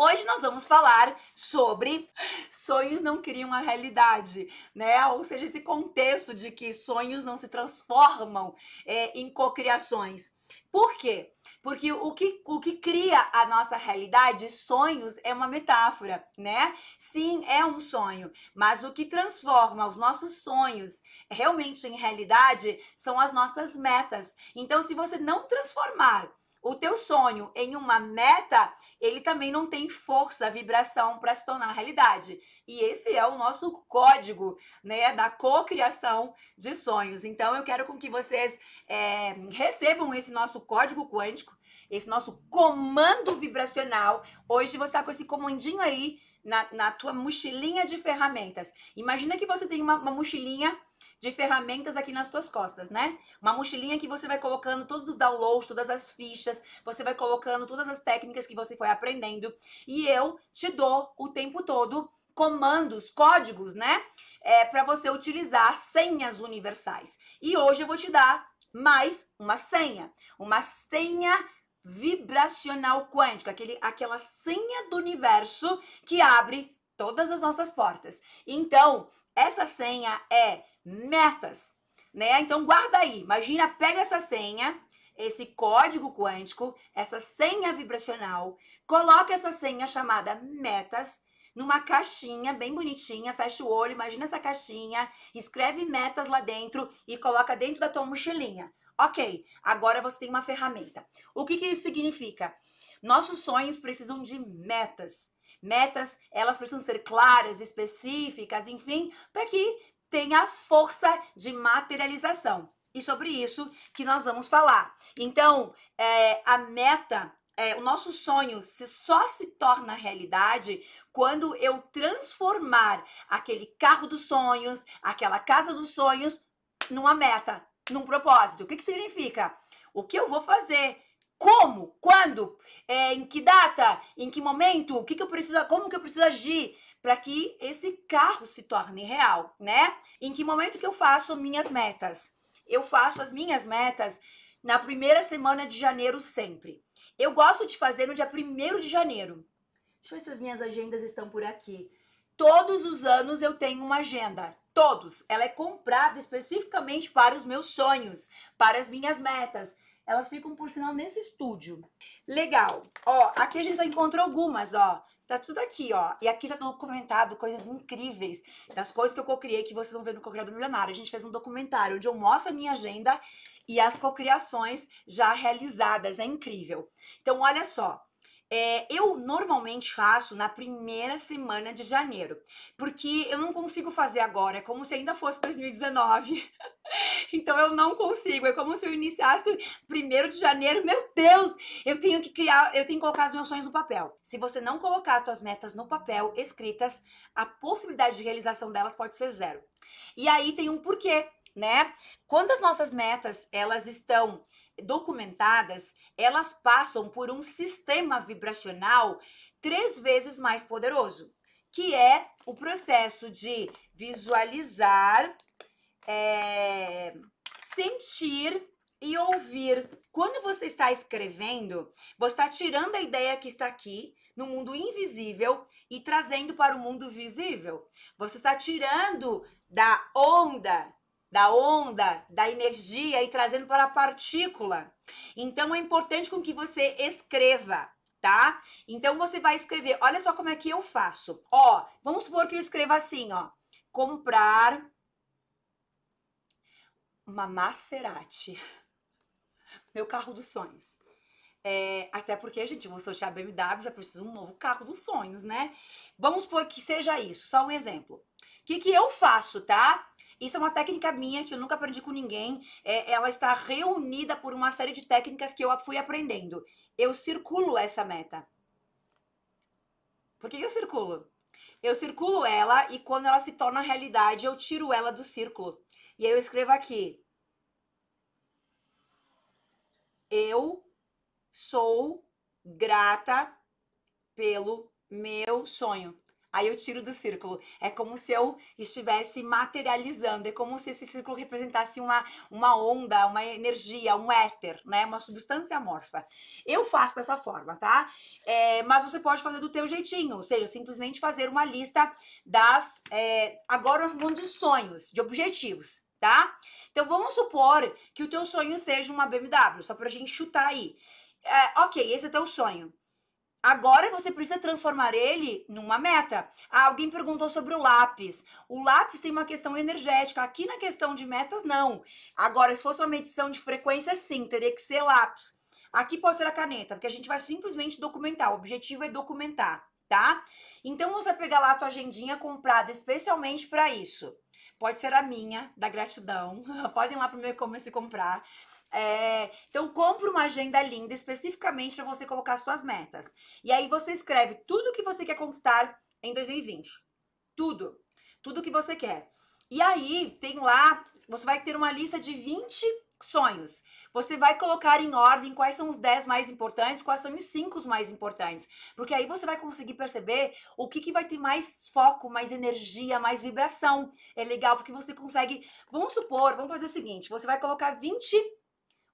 Hoje nós vamos falar sobre sonhos não criam a realidade, né? Ou seja, esse contexto de que sonhos não se transformam é, em cocriações. Por quê? Porque o que, o que cria a nossa realidade, sonhos, é uma metáfora, né? Sim, é um sonho, mas o que transforma os nossos sonhos realmente em realidade são as nossas metas. Então, se você não transformar o teu sonho em uma meta, ele também não tem força, vibração para se tornar realidade. E esse é o nosso código, né, da cocriação de sonhos. Então, eu quero com que vocês é, recebam esse nosso código quântico, esse nosso comando vibracional. Hoje você está com esse comandinho aí na, na tua mochilinha de ferramentas. Imagina que você tem uma, uma mochilinha de ferramentas aqui nas tuas costas, né? Uma mochilinha que você vai colocando todos os downloads, todas as fichas, você vai colocando todas as técnicas que você foi aprendendo e eu te dou o tempo todo comandos, códigos, né? É, para você utilizar senhas universais. E hoje eu vou te dar mais uma senha, uma senha vibracional quântica, aquele, aquela senha do universo que abre todas as nossas portas. Então, essa senha é metas, né? Então guarda aí. Imagina, pega essa senha, esse código quântico, essa senha vibracional, coloca essa senha chamada metas numa caixinha bem bonitinha, fecha o olho, imagina essa caixinha, escreve metas lá dentro e coloca dentro da tua mochilinha. Ok, agora você tem uma ferramenta. O que, que isso significa? Nossos sonhos precisam de metas. Metas, elas precisam ser claras, específicas, enfim, para que tem a força de materialização. E sobre isso que nós vamos falar. Então, é, a meta, é, o nosso sonho se, só se torna realidade quando eu transformar aquele carro dos sonhos, aquela casa dos sonhos, numa meta, num propósito. O que, que significa? O que eu vou fazer? Como? Quando? É, em que data? Em que momento? O que, que eu preciso? Como que eu preciso agir? Para que esse carro se torne real, né? Em que momento que eu faço minhas metas? Eu faço as minhas metas na primeira semana de janeiro sempre. Eu gosto de fazer no dia 1 de janeiro. Deixa eu ver se as minhas agendas estão por aqui. Todos os anos eu tenho uma agenda. Todos. Ela é comprada especificamente para os meus sonhos, para as minhas metas. Elas ficam, por sinal, nesse estúdio. Legal. Ó, aqui a gente já encontrou algumas, ó. Tá tudo aqui, ó. E aqui tá documentado coisas incríveis das coisas que eu cocriei que vocês vão ver no Cocriador Milionário. A gente fez um documentário onde eu mostro a minha agenda e as cocriações já realizadas. É incrível. Então, olha só. É, eu normalmente faço na primeira semana de janeiro, porque eu não consigo fazer agora, é como se ainda fosse 2019. então eu não consigo, é como se eu iniciasse primeiro de janeiro. Meu Deus, eu tenho que criar, eu tenho que colocar os meus sonhos no papel. Se você não colocar as suas metas no papel, escritas, a possibilidade de realização delas pode ser zero. E aí tem um porquê, né? Quando as nossas metas elas estão documentadas, elas passam por um sistema vibracional três vezes mais poderoso, que é o processo de visualizar, é, sentir e ouvir. Quando você está escrevendo, você está tirando a ideia que está aqui no mundo invisível e trazendo para o mundo visível. Você está tirando da onda da onda, da energia e trazendo para a partícula. Então é importante com que você escreva, tá? Então você vai escrever. Olha só como é que eu faço. Ó, vamos supor que eu escreva assim, ó: comprar uma Maserati. Meu carro dos sonhos. É, até porque, gente, eu vou sortear BMW, já preciso de um novo carro dos sonhos, né? Vamos supor que seja isso, só um exemplo. O que, que eu faço, tá? Isso é uma técnica minha que eu nunca aprendi com ninguém. É, ela está reunida por uma série de técnicas que eu fui aprendendo. Eu circulo essa meta. Por que eu circulo? Eu circulo ela e quando ela se torna realidade, eu tiro ela do círculo. E aí eu escrevo aqui. Eu sou grata pelo meu sonho. Aí eu tiro do círculo. É como se eu estivesse materializando. É como se esse círculo representasse uma, uma onda, uma energia, um éter, né? Uma substância amorfa. Eu faço dessa forma, tá? É, mas você pode fazer do teu jeitinho. Ou seja, simplesmente fazer uma lista das... É, agora falando de sonhos, de objetivos, tá? Então vamos supor que o teu sonho seja uma BMW. Só pra gente chutar aí. É, ok, esse é o teu sonho. Agora você precisa transformar ele numa meta. Ah, alguém perguntou sobre o lápis. O lápis tem uma questão energética. Aqui na questão de metas, não. Agora, se fosse uma medição de frequência, sim, teria que ser lápis. Aqui pode ser a caneta, porque a gente vai simplesmente documentar. O objetivo é documentar, tá? Então você pegar lá a tua agendinha comprada especialmente para isso. Pode ser a minha, da gratidão. Podem lá pro meu e-commerce comprar. É, então, compra uma agenda linda especificamente para você colocar as suas metas. E aí você escreve tudo que você quer conquistar em 2020. Tudo. Tudo que você quer. E aí, tem lá, você vai ter uma lista de 20 sonhos. Você vai colocar em ordem quais são os 10 mais importantes, quais são os 5 mais importantes. Porque aí você vai conseguir perceber o que, que vai ter mais foco, mais energia, mais vibração. É legal porque você consegue. Vamos supor, vamos fazer o seguinte: você vai colocar 20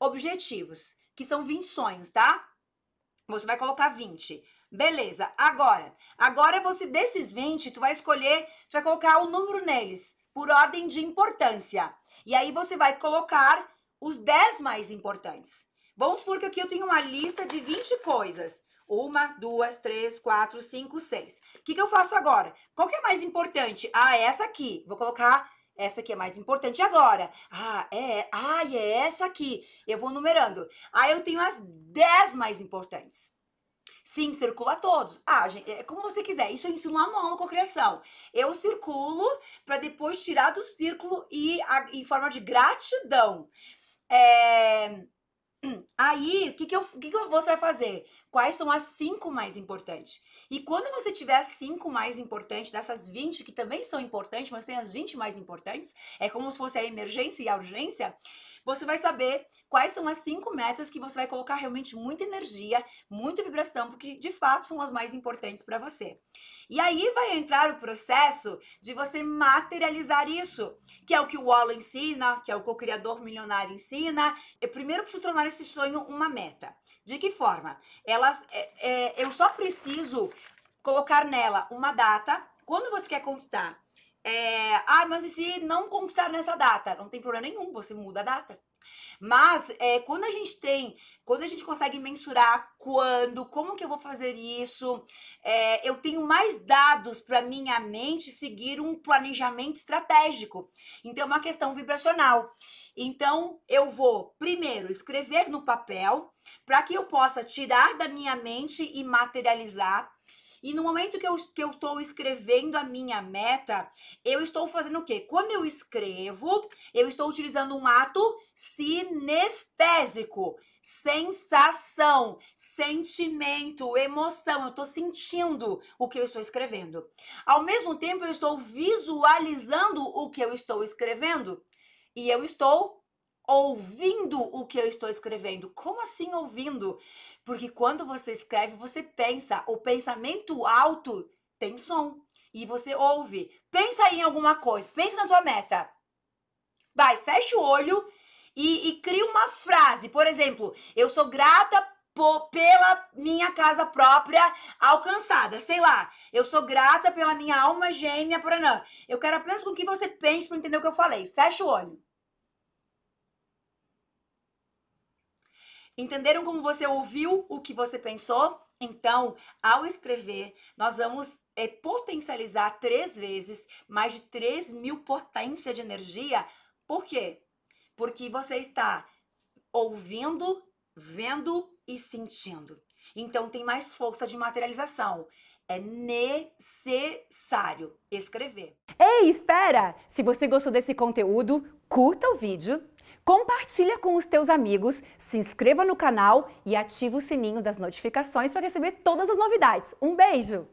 objetivos, que são 20 sonhos, tá? Você vai colocar 20. Beleza. Agora, agora você desses 20, tu vai escolher, tu vai colocar o número neles por ordem de importância. E aí você vai colocar os 10 mais importantes. Vamos supor que aqui eu tenho uma lista de 20 coisas. Uma, duas, três, quatro, cinco, seis. O que, que eu faço agora? Qual que é mais importante? Ah, essa aqui. Vou colocar essa aqui é mais importante agora. Ah, é. Ah, é essa aqui. Eu vou numerando. Aí eu tenho as 10 mais importantes. Sim, circula todos. Ah, gente, é como você quiser. Isso eu ensino lá no aula cocriação. Eu circulo para depois tirar do círculo e a, em forma de gratidão. É, Aí, o que, que, que, que você vai fazer? Quais são as cinco mais importantes? E quando você tiver as cinco mais importantes, dessas 20 que também são importantes, mas tem as 20 mais importantes, é como se fosse a emergência e a urgência, você vai saber quais são as cinco metas que você vai colocar realmente muita energia, muita vibração, porque de fato são as mais importantes para você. E aí vai entrar o processo de você materializar isso, que é o que o Wallo ensina, que é o co-criador milionário ensina. Eu primeiro preciso tornar esse sonho uma meta. De que forma? Ela, é, é, eu só preciso colocar nela uma data. Quando você quer conquistar é, ah, mas e se não conquistar nessa data? Não tem problema nenhum, você muda a data. Mas é, quando a gente tem, quando a gente consegue mensurar quando, como que eu vou fazer isso, é, eu tenho mais dados para minha mente seguir um planejamento estratégico. Então é uma questão vibracional. Então eu vou primeiro escrever no papel para que eu possa tirar da minha mente e materializar e no momento que eu, que eu estou escrevendo a minha meta, eu estou fazendo o quê? Quando eu escrevo, eu estou utilizando um ato sinestésico. Sensação, sentimento, emoção. Eu estou sentindo o que eu estou escrevendo. Ao mesmo tempo, eu estou visualizando o que eu estou escrevendo. E eu estou ouvindo o que eu estou escrevendo. Como assim ouvindo? Porque quando você escreve, você pensa. O pensamento alto tem som. E você ouve. Pensa em alguma coisa. Pensa na tua meta. Vai, fecha o olho e, e cria uma frase. Por exemplo, eu sou grata pela minha casa própria alcançada. Sei lá, eu sou grata pela minha alma gêmea. Por não. Eu quero apenas com que você pense para entender o que eu falei. Fecha o olho. Entenderam como você ouviu o que você pensou? Então, ao escrever, nós vamos é, potencializar três vezes mais de 3 mil potência de energia. Por quê? Porque você está ouvindo, vendo e sentindo. Então, tem mais força de materialização. É necessário escrever. Ei, espera! Se você gostou desse conteúdo, curta o vídeo Compartilha com os teus amigos, se inscreva no canal e ativa o sininho das notificações para receber todas as novidades. Um beijo!